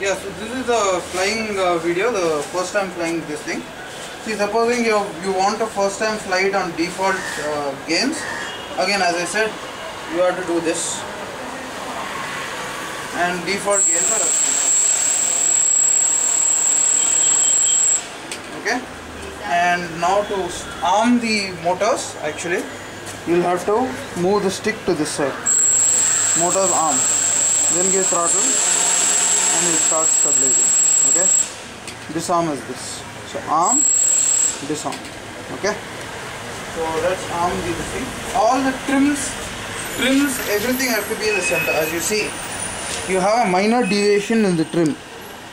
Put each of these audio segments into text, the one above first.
Yeah, so this is the flying uh, video, the first time flying this thing. See, supposing you you want a first time flight on default uh, gains. Again, as I said, you have to do this. And default gains are. Okay. And now to arm the motors, actually, you'll have to move the stick to this side. Motors arm. Then give throttle and starts stabilizing. Okay? Disarm is this. So arm disarm. Okay? So let's arm the thing all the trims trims everything have to be in the center. As you see you have a minor deviation in the trim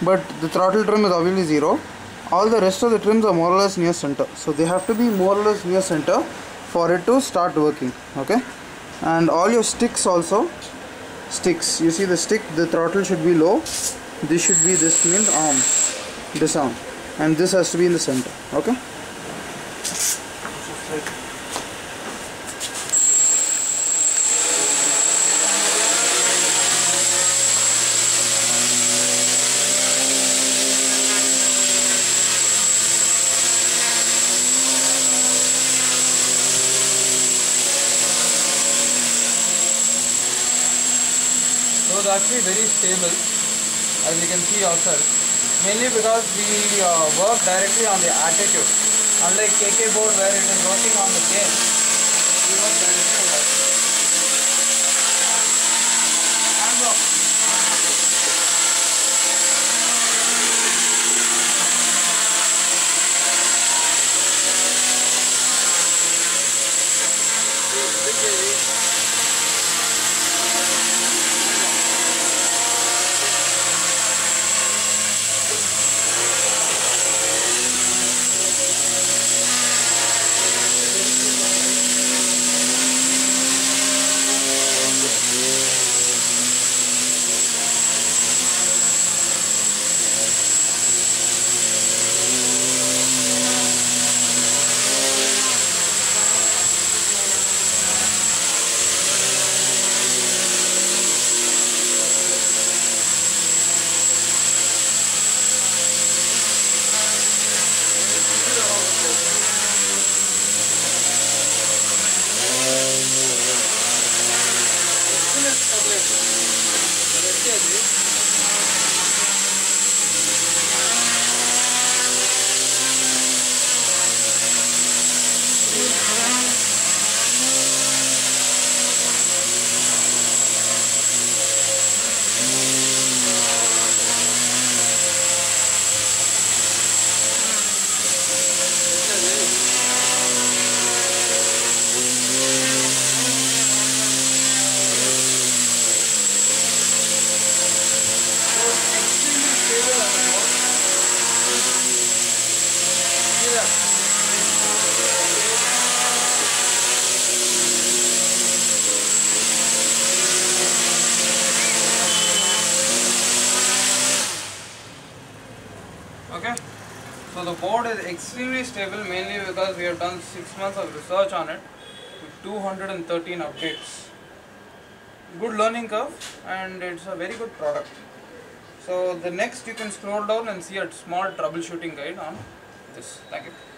but the throttle trim is obviously zero. All the rest of the trims are more or less near center. So they have to be more or less near center for it to start working. Okay? And all your sticks also sticks. You see the stick the throttle should be low this should be this means arm disarm and this has to be in the center okay? So it's actually very stable as you can see yourself. Mainly because we uh, work directly on the attitude. Unlike KK board where it is working on the game, we work directly So the board is extremely stable mainly because we have done 6 months of research on it with 213 updates. Good learning curve and it's a very good product. So the next you can scroll down and see a small troubleshooting guide on this. Thank you.